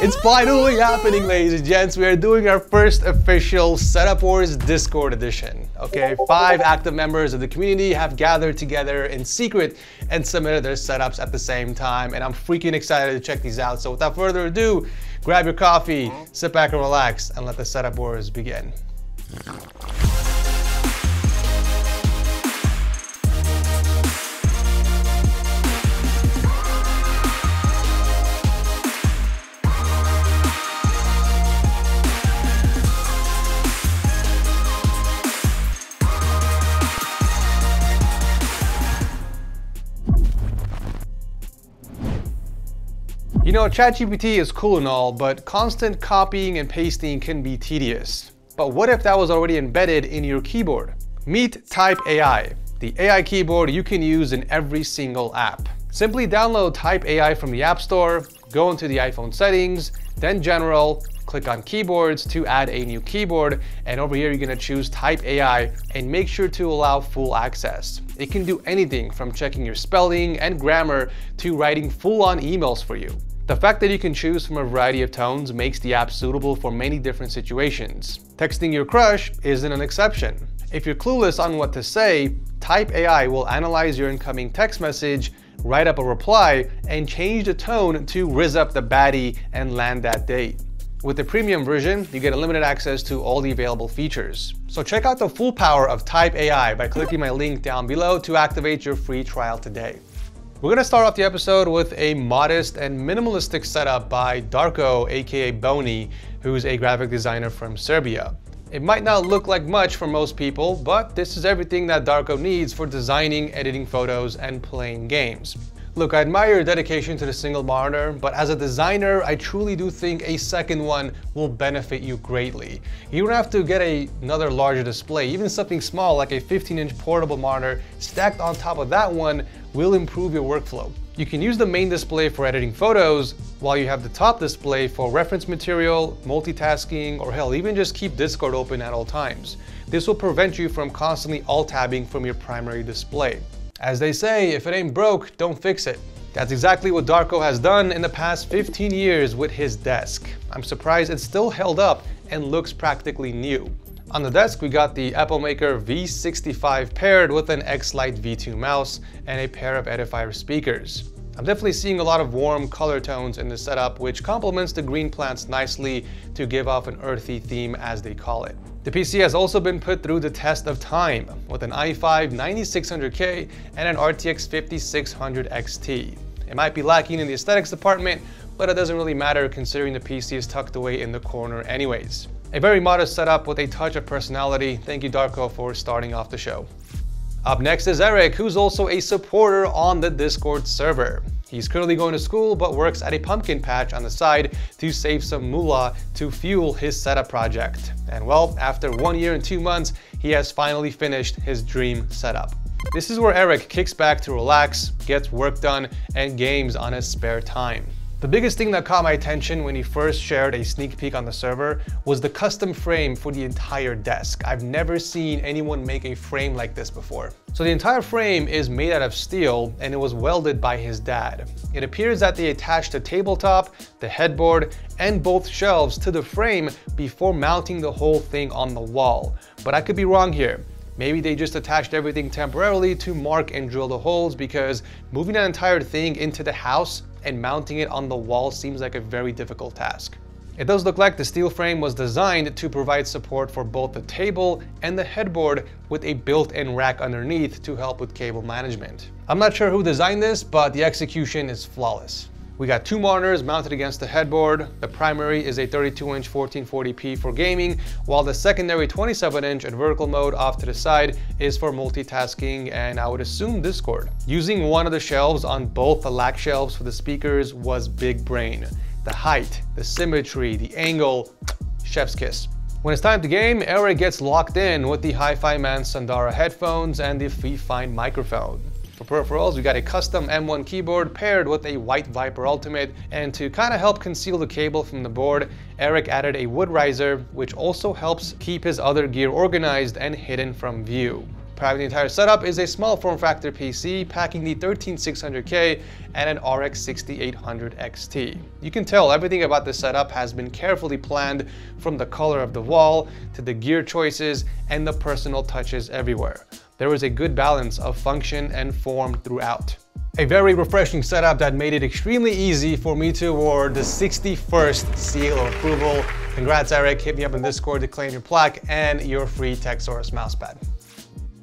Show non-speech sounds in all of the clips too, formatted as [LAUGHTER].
It's finally happening, ladies and gents. We are doing our first official Setup Wars Discord edition. Okay, five active members of the community have gathered together in secret and submitted their setups at the same time, and I'm freaking excited to check these out. So without further ado, grab your coffee, sit back and relax, and let the Setup Wars begin. Know, ChatGPT is cool and all, but constant copying and pasting can be tedious. But what if that was already embedded in your keyboard? Meet Type AI, the AI keyboard you can use in every single app. Simply download Type AI from the App Store, go into the iPhone settings, then General, click on Keyboards to add a new keyboard, and over here you're gonna choose Type AI and make sure to allow full access. It can do anything from checking your spelling and grammar to writing full-on emails for you. The fact that you can choose from a variety of tones makes the app suitable for many different situations. Texting your crush isn't an exception. If you're clueless on what to say, Type AI will analyze your incoming text message, write up a reply, and change the tone to rizz up the baddie and land that date. With the premium version, you get unlimited access to all the available features. So check out the full power of Type AI by clicking my link down below to activate your free trial today. We're gonna start off the episode with a modest and minimalistic setup by Darko, aka Bony, who's a graphic designer from Serbia. It might not look like much for most people, but this is everything that Darko needs for designing, editing photos, and playing games. Look, I admire your dedication to the single monitor, but as a designer, I truly do think a second one will benefit you greatly. You don't have to get a, another larger display. Even something small like a 15-inch portable monitor stacked on top of that one will improve your workflow. You can use the main display for editing photos, while you have the top display for reference material, multitasking, or hell, even just keep Discord open at all times. This will prevent you from constantly alt-tabbing from your primary display. As they say, if it ain't broke, don't fix it. That's exactly what Darko has done in the past 15 years with his desk. I'm surprised it's still held up and looks practically new. On the desk, we got the Epomaker V65 paired with an X-Lite V2 mouse and a pair of Edifier speakers. I'm definitely seeing a lot of warm color tones in the setup, which complements the green plants nicely to give off an earthy theme as they call it. The PC has also been put through the test of time with an i5 9600K and an RTX 5600 XT. It might be lacking in the aesthetics department, but it doesn't really matter considering the PC is tucked away in the corner anyways. A very modest setup with a touch of personality. Thank you Darko for starting off the show. Up next is Eric, who's also a supporter on the Discord server. He's currently going to school, but works at a pumpkin patch on the side to save some moolah to fuel his setup project. And well, after one year and two months, he has finally finished his dream setup. This is where Eric kicks back to relax, gets work done, and games on his spare time. The biggest thing that caught my attention when he first shared a sneak peek on the server was the custom frame for the entire desk. I've never seen anyone make a frame like this before. So the entire frame is made out of steel and it was welded by his dad. It appears that they attached the tabletop, the headboard, and both shelves to the frame before mounting the whole thing on the wall. But I could be wrong here. Maybe they just attached everything temporarily to mark and drill the holes because moving that entire thing into the house and mounting it on the wall seems like a very difficult task. It does look like the steel frame was designed to provide support for both the table and the headboard with a built-in rack underneath to help with cable management. I'm not sure who designed this, but the execution is flawless. We got two monitors mounted against the headboard. The primary is a 32-inch 1440p for gaming, while the secondary 27-inch in vertical mode off to the side is for multitasking and I would assume Discord. Using one of the shelves on both the Lack shelves for the speakers was big brain. The height, the symmetry, the angle, [TSK] chef's kiss. When it's time to game, Eric gets locked in with the Hi-Fi Man Sundara headphones and the Fifine microphone. For peripherals, we got a custom M1 keyboard paired with a white Viper Ultimate, and to kind of help conceal the cable from the board, Eric added a wood riser, which also helps keep his other gear organized and hidden from view. Powering the entire setup is a small form factor PC packing the 13600K and an RX 6800 XT. You can tell everything about this setup has been carefully planned from the color of the wall to the gear choices and the personal touches everywhere. There was a good balance of function and form throughout. A very refreshing setup that made it extremely easy for me to award the 61st seal of approval. Congrats Eric, hit me up in Discord to claim your plaque and your free TechSource mousepad.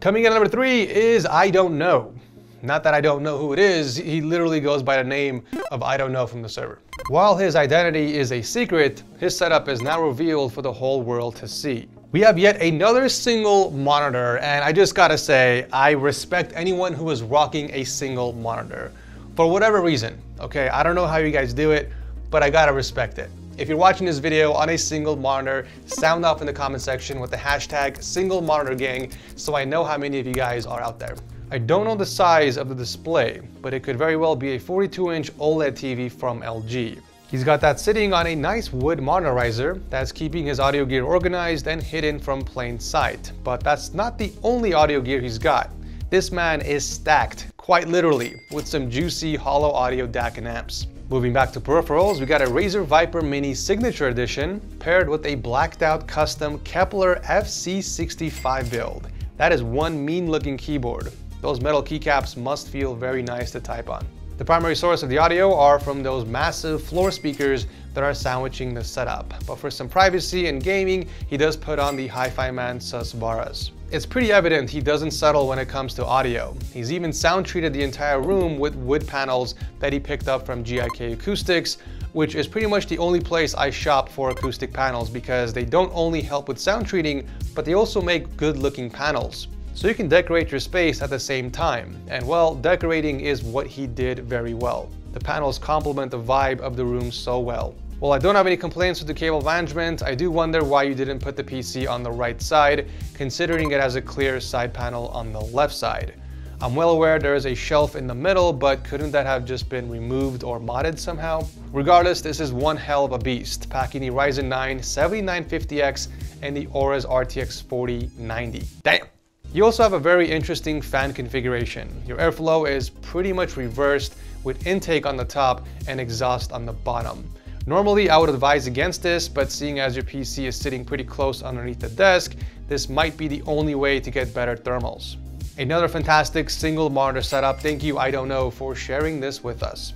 Coming in at number three is I Don't Know. Not that I don't know who it is, he literally goes by the name of I Don't Know from the server. While his identity is a secret, his setup is now revealed for the whole world to see. We have yet another single monitor, and I just gotta say, I respect anyone who is rocking a single monitor. For whatever reason, okay? I don't know how you guys do it, but I gotta respect it. If you're watching this video on a single monitor, sound off in the comment section with the hashtag single monitor gang so I know how many of you guys are out there. I don't know the size of the display, but it could very well be a 42 inch OLED TV from LG. He's got that sitting on a nice wood monitorizer that's keeping his audio gear organized and hidden from plain sight. But that's not the only audio gear he's got. This man is stacked, quite literally, with some juicy Holo Audio DAC and amps. Moving back to peripherals, we got a Razer Viper Mini Signature Edition paired with a blacked out custom Kepler FC65 build. That is one mean looking keyboard. Those metal keycaps must feel very nice to type on. The primary source of the audio are from those massive floor speakers that are sandwiching the setup. But for some privacy and gaming, he does put on the Hi-Fi Man HiFiMan Susvaras. It's pretty evident he doesn't settle when it comes to audio. He's even sound treated the entire room with wood panels that he picked up from GIK Acoustics, which is pretty much the only place I shop for acoustic panels because they don't only help with sound treating, but they also make good looking panels so you can decorate your space at the same time. And well, decorating is what he did very well. The panels complement the vibe of the room so well. While I don't have any complaints with the cable management, I do wonder why you didn't put the PC on the right side, considering it has a clear side panel on the left side. I'm well aware there is a shelf in the middle, but couldn't that have just been removed or modded somehow? Regardless, this is one hell of a beast, packing the Ryzen 9 7950X and the Aorus RTX 4090. Damn! You also have a very interesting fan configuration. Your airflow is pretty much reversed with intake on the top and exhaust on the bottom. Normally I would advise against this, but seeing as your PC is sitting pretty close underneath the desk, this might be the only way to get better thermals. Another fantastic single monitor setup, thank you I don't know for sharing this with us.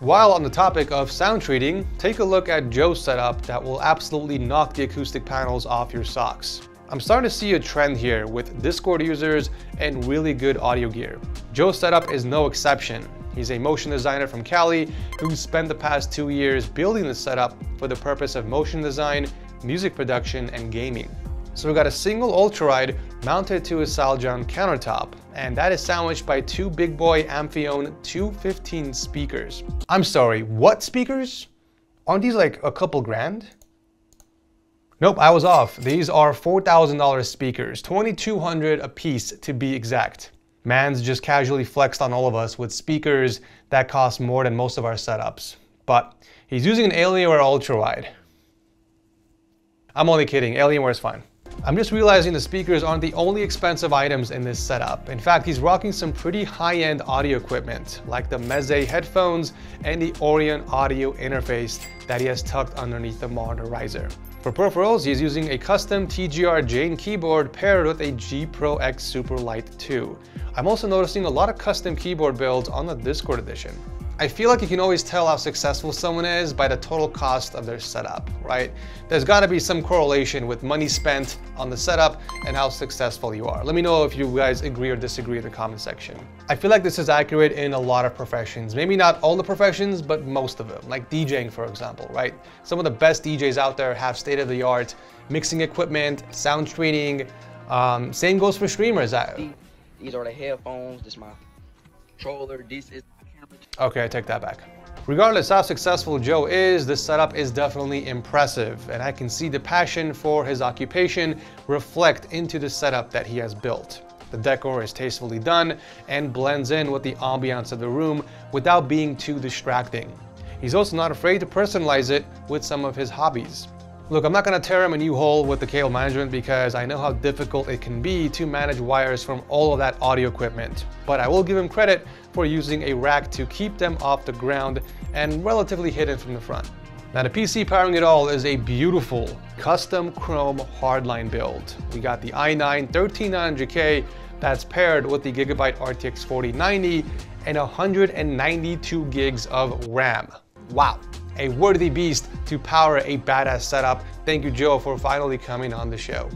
While on the topic of sound treating, take a look at Joe's setup that will absolutely knock the acoustic panels off your socks. I'm starting to see a trend here with Discord users and really good audio gear. Joe's setup is no exception. He's a motion designer from Cali who spent the past two years building the setup for the purpose of motion design, music production, and gaming. So we got a single ultrawide mounted to a Saljan countertop, and that is sandwiched by two big boy Amphion 215 speakers. I'm sorry, what speakers? Aren't these like a couple grand? Nope, I was off. These are $4,000 speakers, 2200 a piece to be exact. Man's just casually flexed on all of us with speakers that cost more than most of our setups. But he's using an Alienware Ultrawide. I'm only kidding, Alienware is fine. I'm just realizing the speakers aren't the only expensive items in this setup. In fact, he's rocking some pretty high-end audio equipment, like the Meze headphones and the Aurion audio interface that he has tucked underneath the monitor riser. For peripherals, he's using a custom TGR Jane keyboard paired with a G Pro X Super Superlight 2. I'm also noticing a lot of custom keyboard builds on the Discord edition. I feel like you can always tell how successful someone is by the total cost of their setup, right? There's gotta be some correlation with money spent on the setup and how successful you are. Let me know if you guys agree or disagree in the comment section. I feel like this is accurate in a lot of professions. Maybe not all the professions, but most of them, like DJing, for example, right? Some of the best DJs out there have state-of-the-art mixing equipment, sound screening. Um, same goes for streamers. These are the headphones, this is my controller, this is Okay, I take that back. Regardless how successful Joe is, the setup is definitely impressive, and I can see the passion for his occupation reflect into the setup that he has built. The decor is tastefully done and blends in with the ambiance of the room without being too distracting. He's also not afraid to personalize it with some of his hobbies. Look, I'm not gonna tear him a new hole with the cable management because I know how difficult it can be to manage wires from all of that audio equipment. But I will give him credit for using a rack to keep them off the ground and relatively hidden from the front. Now the PC powering it all is a beautiful custom chrome hardline build. We got the i9 13900K that's paired with the Gigabyte RTX 4090 and 192 gigs of RAM. Wow a worthy beast to power a badass setup. Thank you, Joe, for finally coming on the show.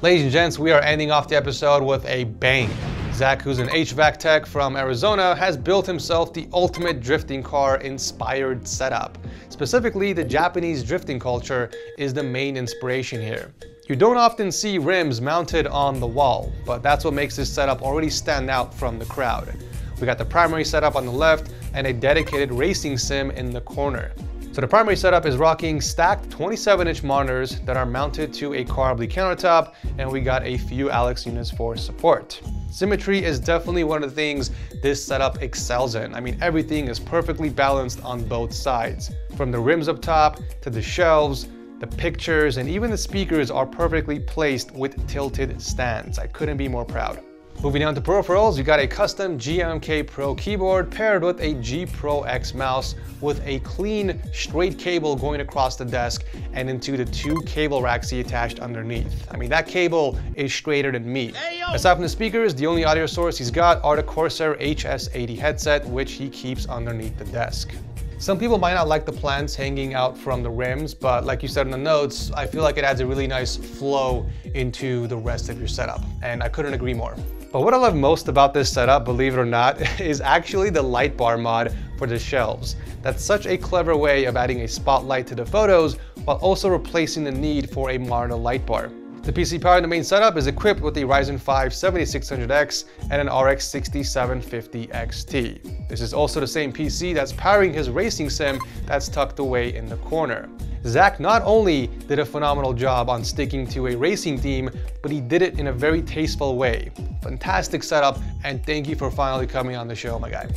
Ladies and gents, we are ending off the episode with a bang. Zach, who's an HVAC tech from Arizona, has built himself the ultimate drifting car inspired setup. Specifically, the Japanese drifting culture is the main inspiration here. You don't often see rims mounted on the wall, but that's what makes this setup already stand out from the crowd. We got the primary setup on the left and a dedicated racing sim in the corner. So the primary setup is rocking stacked 27-inch monitors that are mounted to a Karlby countertop, and we got a few Alex units for support. Symmetry is definitely one of the things this setup excels in. I mean, everything is perfectly balanced on both sides. From the rims up top to the shelves, the pictures, and even the speakers are perfectly placed with tilted stands. I couldn't be more proud. Moving on to peripherals, you got a custom GMK Pro keyboard paired with a G Pro X mouse with a clean straight cable going across the desk and into the two cable racks he attached underneath. I mean, that cable is straighter than me. Hey, Aside from the speakers, the only audio source he's got are the Corsair HS80 headset, which he keeps underneath the desk. Some people might not like the plants hanging out from the rims, but like you said in the notes, I feel like it adds a really nice flow into the rest of your setup, and I couldn't agree more. But what I love most about this setup, believe it or not, [LAUGHS] is actually the light bar mod for the shelves. That's such a clever way of adding a spotlight to the photos while also replacing the need for a monitor light bar. The PC power in the main setup is equipped with the Ryzen 5 7600X and an RX 6750 XT. This is also the same PC that's powering his racing sim that's tucked away in the corner. Zach not only did a phenomenal job on sticking to a racing theme, but he did it in a very tasteful way. Fantastic setup, and thank you for finally coming on the show, my guy.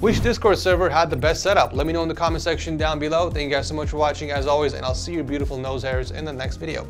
Which Discord server had the best setup? Let me know in the comment section down below. Thank you guys so much for watching as always, and I'll see your beautiful nose hairs in the next video.